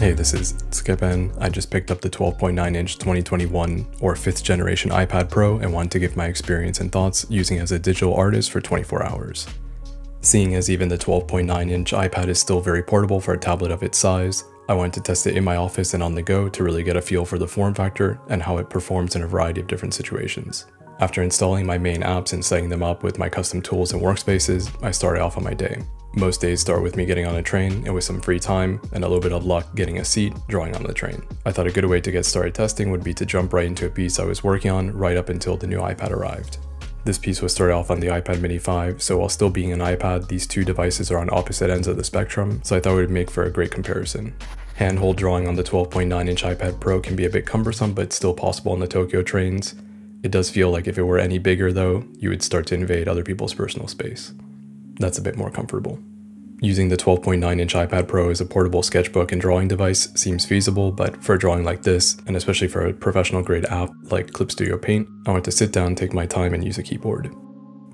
Hey, this is Tsukepen. I just picked up the 12.9 inch 2021 or 5th generation iPad Pro and wanted to give my experience and thoughts using it as a digital artist for 24 hours. Seeing as even the 12.9 inch iPad is still very portable for a tablet of its size, I wanted to test it in my office and on the go to really get a feel for the form factor and how it performs in a variety of different situations. After installing my main apps and setting them up with my custom tools and workspaces, I started off on my day. Most days start with me getting on a train and with some free time and a little bit of luck getting a seat drawing on the train. I thought a good way to get started testing would be to jump right into a piece I was working on right up until the new iPad arrived. This piece was started off on the iPad mini 5, so while still being an iPad, these two devices are on opposite ends of the spectrum, so I thought it would make for a great comparison. Handhold drawing on the 12.9 inch iPad Pro can be a bit cumbersome, but still possible on the Tokyo trains. It does feel like if it were any bigger though, you would start to invade other people's personal space that's a bit more comfortable. Using the 12.9 inch iPad Pro as a portable sketchbook and drawing device seems feasible, but for a drawing like this, and especially for a professional grade app like Clip Studio Paint, I want to sit down, take my time, and use a keyboard.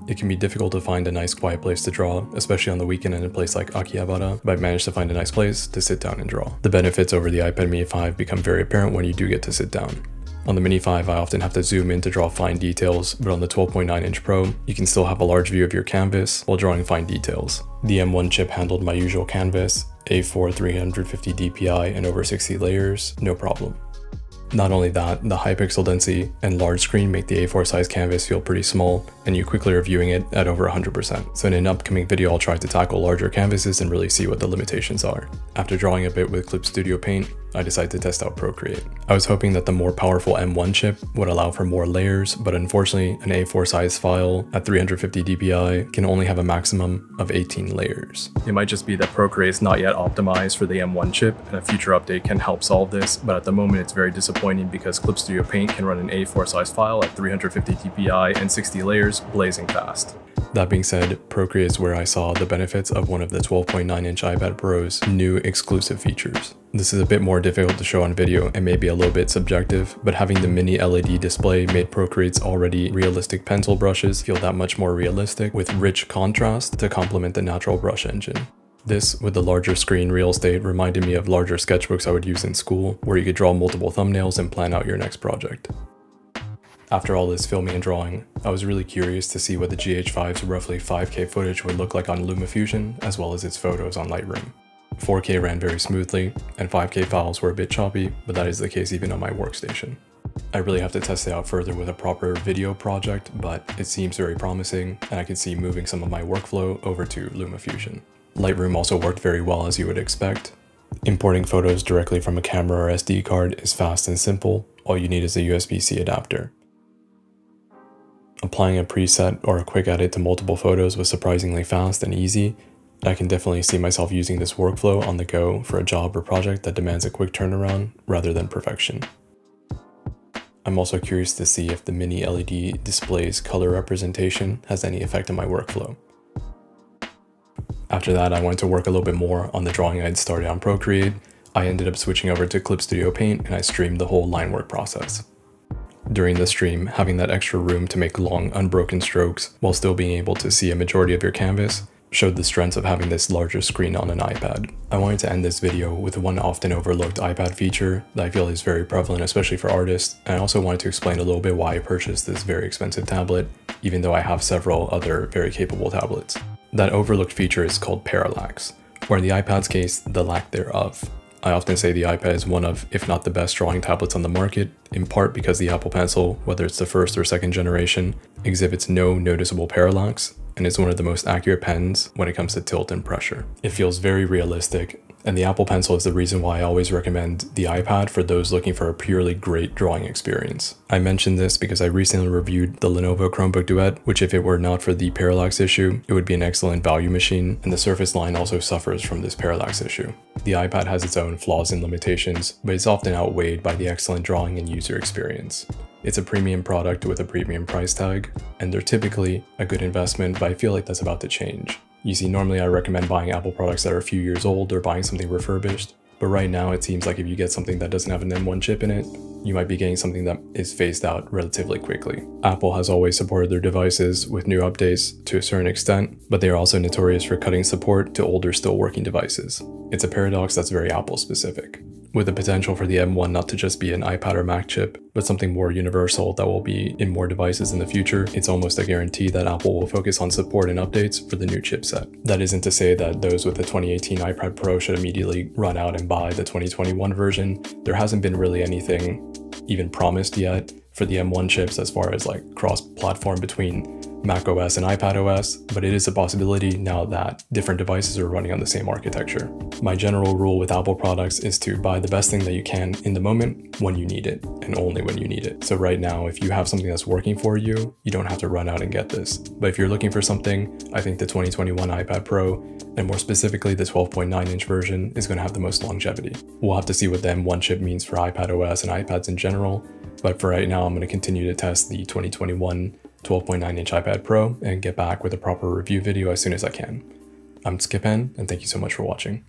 It can be difficult to find a nice quiet place to draw, especially on the weekend in a place like Akihabara, but I've managed to find a nice place to sit down and draw. The benefits over the iPad mini 5 become very apparent when you do get to sit down. On the Mini 5, I often have to zoom in to draw fine details, but on the 12.9 inch Pro, you can still have a large view of your canvas while drawing fine details. The M1 chip handled my usual canvas, A4 350 DPI and over 60 layers, no problem. Not only that, the high pixel density and large screen make the A4 size canvas feel pretty small, and you quickly are viewing it at over 100%. So in an upcoming video I'll try to tackle larger canvases and really see what the limitations are. After drawing a bit with Clip Studio Paint, I decided to test out Procreate. I was hoping that the more powerful M1 chip would allow for more layers, but unfortunately an A4 size file at 350 dpi can only have a maximum of 18 layers. It might just be that Procreate is not yet optimized for the M1 chip, and a future update can help solve this, but at the moment it's very disappointing because Clip Studio Paint can run an A4 size file at 350 dpi and 60 layers blazing fast. That being said, Procreate is where I saw the benefits of one of the 12.9 inch iPad Pro's new exclusive features. This is a bit more difficult to show on video and maybe a little bit subjective, but having the mini LED display made Procreate's already realistic pencil brushes feel that much more realistic with rich contrast to complement the natural brush engine. This, with the larger screen real estate, reminded me of larger sketchbooks I would use in school, where you could draw multiple thumbnails and plan out your next project. After all this filming and drawing, I was really curious to see what the GH5's roughly 5K footage would look like on LumaFusion, as well as its photos on Lightroom. 4K ran very smoothly, and 5K files were a bit choppy, but that is the case even on my workstation. I really have to test it out further with a proper video project, but it seems very promising, and I can see moving some of my workflow over to LumaFusion. Lightroom also worked very well as you would expect. Importing photos directly from a camera or SD card is fast and simple, all you need is a USB-C adapter. Applying a preset or a quick edit to multiple photos was surprisingly fast and easy. I can definitely see myself using this workflow on the go for a job or project that demands a quick turnaround rather than perfection. I'm also curious to see if the mini LED display's color representation has any effect on my workflow. After that, I went to work a little bit more on the drawing I'd started on Procreate. I ended up switching over to Clip Studio Paint and I streamed the whole line work process during the stream, having that extra room to make long, unbroken strokes while still being able to see a majority of your canvas showed the strengths of having this larger screen on an iPad. I wanted to end this video with one often overlooked iPad feature that I feel is very prevalent, especially for artists, and I also wanted to explain a little bit why I purchased this very expensive tablet, even though I have several other very capable tablets. That overlooked feature is called parallax, or in the iPad's case, the lack thereof. I often say the iPad is one of, if not the best drawing tablets on the market, in part because the Apple Pencil, whether it's the first or second generation, exhibits no noticeable parallax and is one of the most accurate pens when it comes to tilt and pressure. It feels very realistic and the Apple Pencil is the reason why I always recommend the iPad for those looking for a purely great drawing experience. I mentioned this because I recently reviewed the Lenovo Chromebook Duet, which if it were not for the parallax issue, it would be an excellent value machine, and the Surface line also suffers from this parallax issue. The iPad has its own flaws and limitations, but it's often outweighed by the excellent drawing and user experience. It's a premium product with a premium price tag, and they're typically a good investment, but I feel like that's about to change. You see, normally I recommend buying Apple products that are a few years old or buying something refurbished, but right now it seems like if you get something that doesn't have an M1 chip in it, you might be getting something that is phased out relatively quickly. Apple has always supported their devices with new updates to a certain extent, but they are also notorious for cutting support to older still working devices. It's a paradox that's very Apple specific. With the potential for the M1 not to just be an iPad or Mac chip, but something more universal that will be in more devices in the future, it's almost a guarantee that Apple will focus on support and updates for the new chipset. That isn't to say that those with the 2018 iPad Pro should immediately run out and buy the 2021 version. There hasn't been really anything even promised yet for the M1 chips as far as like cross-platform between Mac OS and iPad OS, but it is a possibility now that different devices are running on the same architecture. My general rule with Apple products is to buy the best thing that you can in the moment when you need it, and only when you need it. So right now, if you have something that's working for you, you don't have to run out and get this. But if you're looking for something, I think the 2021 iPad Pro, and more specifically the 12.9 inch version, is going to have the most longevity. We'll have to see what the M1 chip means for iPad OS and iPads in general, but for right now, I'm going to continue to test the 2021 12.9 inch iPad Pro and get back with a proper review video as soon as I can. I'm Tsukepen, and thank you so much for watching.